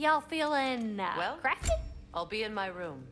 Y'all feeling uh, Well? crafty? I'll be in my room.